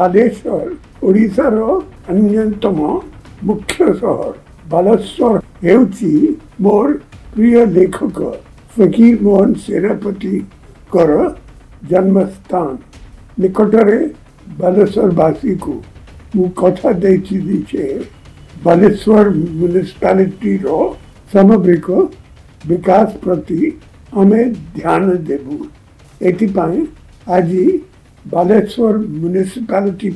বালেশ্বর ଓଡ଼ିଶାର ଅନ୍ୟତମ ମୁଖ୍ୟ ସହର ବାଲେଶ୍ୱର ହେଉଛି ମୋର ପ୍ରିୟ ଲେଖକ ଫକୀର ମୋହନ ସେନାପତିଙ୍କର ଜନ୍ମସ୍ଥାନ ନିକଟରେ ବାଲେଶ୍ୱରବାସୀକୁ ମୁଁ କଥା ଦେଇଥିଲି ଯେ ବାଲେଶ୍ୱର ମ୍ୟୁନିସିପାଲିଟିର ସାମଗ୍ରିକ ବିକାଶ ପ୍ରତି ଆମେ ଧ୍ୟାନ ଦେବୁ ଏଥିପାଇଁ ଆଜି बालेश्वर म्युनिसिपालिटी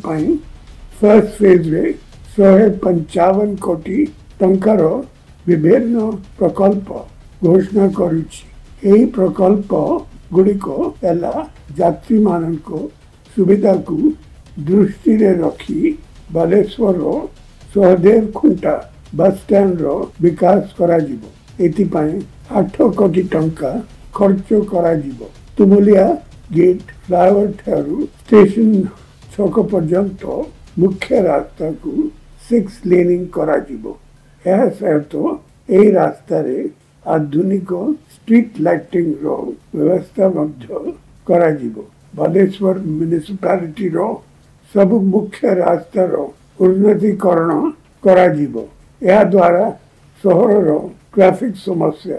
फर्स्ट फेज रे शहे पंचावन कोटी ଟଙ୍କାର ବିଭିନ୍ନ ପ୍ରକଳ୍ପ ଘୋଷଣା କରୁଛି ଏହି ପ୍ରକଳ୍ପ ଗୁଡ଼ିକ ହେଲା ଯାତ୍ରୀମାନଙ୍କ ସୁବିଧାକୁ ଦୃଷ୍ଟିରେ ରଖି ବାଲେଶ୍ୱରର ସହଦେବ ଖୁଣ୍ଟା ବସ୍ଷ୍ଟାଣ୍ଡର ବିକାଶ କରାଯିବ ଏଥିପାଇଁ ଆଠ କୋଟି ଟଙ୍କା ଖର୍ଚ୍ଚ କରାଯିବ ତୁମୁଲିଆ যে फ्लावर থরো স্টেশন চকের পর্যন্ত মুখ্য রাস্তাগুলো সিক্স লেনিং করা দিব হ্যাঁ সেটা এই রাস্তায় আধুনিক স্ট্রিট লাইটিং র ব্যবস্থা ব্যবস্থা করা দিব ভাদেশ্বরMunicipality র সব মুখ্য রাস্তা র উন্নতিকরণ করা দিব এর দ্বারা শহরের গ্রাফিক্স সমস্যা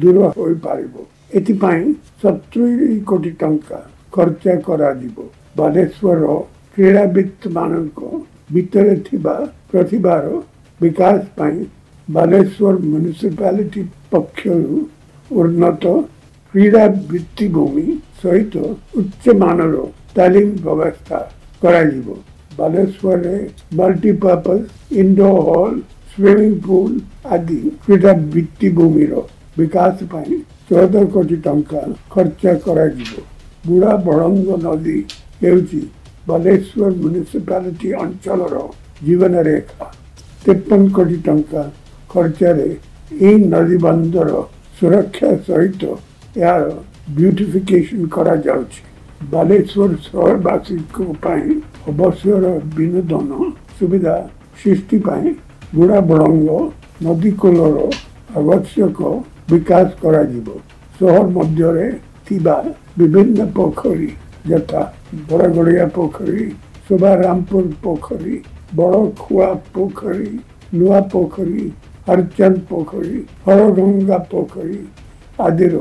দূর হয় পারিব ଏଥିପାଇଁ ସତୁରି କୋଟି ଟଙ୍କା ଖର୍ଚ୍ଚ କରାଯିବ ବାଲେଶ୍ୱର କ୍ରୀଡ଼ାବିତ୍ମାନଙ୍କ ଭିତରେ ଥିବା ପ୍ରତିଭାର ବିକାଶ ପାଇଁ ବାଲେଶ୍ୱର ମ୍ୟୁନିସିପାଲିଟି ପକ୍ଷରୁ ଉନ୍ନତ କ୍ରୀଡ଼ା ଭିତ୍ତିଭୂମି ସହିତ ଉଚ୍ଚମାନର ତାଲିମ ବ୍ୟବସ୍ଥା କରାଯିବ ବାଲେଶ୍ୱରରେ multipurpose indoor hall swimming pool ଆଦି କ୍ରୀଡ଼ା ଭିତ୍ତିଭୂମିର ବିକାଶ ପାଇଁ ଚଉଦ କୋଟି ଟଙ୍କା ଖର୍ଚ୍ଚ କରାଯିବ ବୁଢ଼ା ବଳଙ୍ଗ ନଦୀ ହେଉଛି ବାଲେଶ୍ୱର ମ୍ୟୁନିସିପାଲିଟି ଅଞ୍ଚଳର ଜୀବନରେଖା ତେପନ କୋଟି ଟଙ୍କା ଖର୍ଚ୍ଚରେ ଏହି ନଦୀବନ୍ଧର ସୁରକ୍ଷା ସହିତ ଏହାର ବ୍ୟୁଟିଫିକେସନ୍ କରାଯାଉଛି ବାଲେଶ୍ୱର ସହରବାସୀଙ୍କ ପାଇଁ ଅବସର ବିନୋଦନ ସୁବିଧା ସୃଷ୍ଟି ପାଇଁ ବୁଢ଼ା ବଳଙ୍ଗ ନଦୀ କୂଳର ଆବଶ୍ୟକ ବିକାଶ କରାଯିବ ସହର ମଧ୍ୟରେ ଥିବା ବିଭିନ୍ନ ପୋଖରୀ ଯଥା ବଡ଼ଗଡ଼ିଆ ପୋଖରୀ ଶୋଭାରାମପୁର ପୋଖରୀ ବଡ଼ଖୁଆ ପୋଖରୀ ନୂଆ ପୋଖରୀ ହରଚନ୍ଦ ପୋଖରୀ ହରଗଙ୍ଗା ପୋଖରୀ ଆଦିର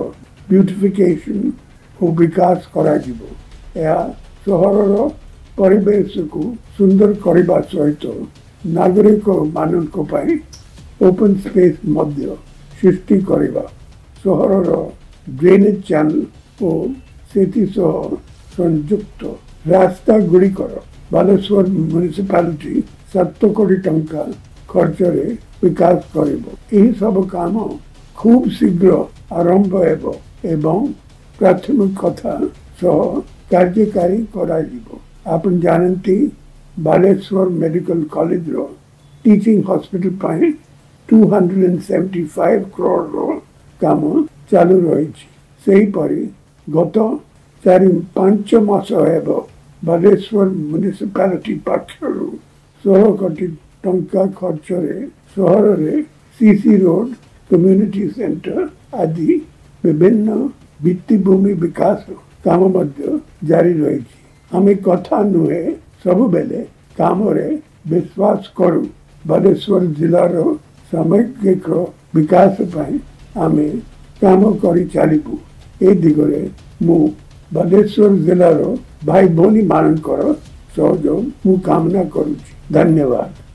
ବ୍ୟୁଟିଫିକେସନ୍ ଓ ବିକାଶ କରାଯିବ ଏହା ସହରର ପରିବେଶକୁ ସୁନ୍ଦର କରିବା ସହିତ ନାଗରିକମାନଙ୍କ ପାଇଁ ଓପନ୍ ସ୍ପେସ୍ ମଧ୍ୟ ସୃଷ୍ଟି କରିବା ସହରର ଡ୍ରେନେଜ୍ ଚ୍ୟାନେଲ ଓ ସେଥିସହ ସଂଯୁକ୍ତ ରାସ୍ତାଗୁଡ଼ିକର ବାଲେଶ୍ୱର ମ୍ୟୁନିସିପାଲିଟି ସାତ କୋଟି ଟଙ୍କା ଖର୍ଚ୍ଚରେ ବିକାଶ କରିବ ଏହିସବୁ କାମ ଖୁବ୍ ଶୀଘ୍ର ଆରମ୍ଭ ହେବ ଏବଂ ପ୍ରାଥମିକତା ସହ କାର୍ଯ୍ୟକାରୀ କରାଯିବ ଆପଣ ଜାଣନ୍ତି ବାଲେଶ୍ୱର ମେଡ଼ିକାଲ କଲେଜର ଟିଚିଂ ହସ୍ପିଟାଲ ପାଇଁ 275 କରୋଡ଼ର କାମ ଚାଲୁ ରହିଛି ସେହିପରି ଗତ ଚାରି ପାଞ୍ଚ ମାସ ହେବ ବାଲେଶ୍ୱର ମ୍ୟୁନିସିପାଲିଟି ପାଖରୁ ଷୋହଳ କୋଟି ଟଙ୍କା ଖର୍ଚ୍ଚରେ ସହରରେ ସିସି ରୋଡ଼ କମ୍ୟୁନିଟି ସେଣ୍ଟର ଆଦି ବିଭିନ୍ନ ଭିତ୍ତିଭୂମି ବିକାଶ କାମ ମଧ୍ୟ ଜାରି ରହିଛି ଆମେ କଥା ନୁହେଁ ସବୁବେଳେ କାମରେ ବିଶ୍ୱାସ କରୁ ବାଲେଶ୍ୱର ଜିଲ୍ଲାର ସାମଗ୍ରିକ ବିକାଶ ପାଇଁ ଆମେ କାମ କରି ଚାଲିବୁ ଏ ଦିଗରେ ମୁଁ ବାଲେଶ୍ୱର ଜିଲ୍ଲାର ଭାଇ ଭଉଣୀମାନଙ୍କର ସହଯୋଗ ମୁଁ କାମନା କରୁଛି ଧନ୍ୟବାଦ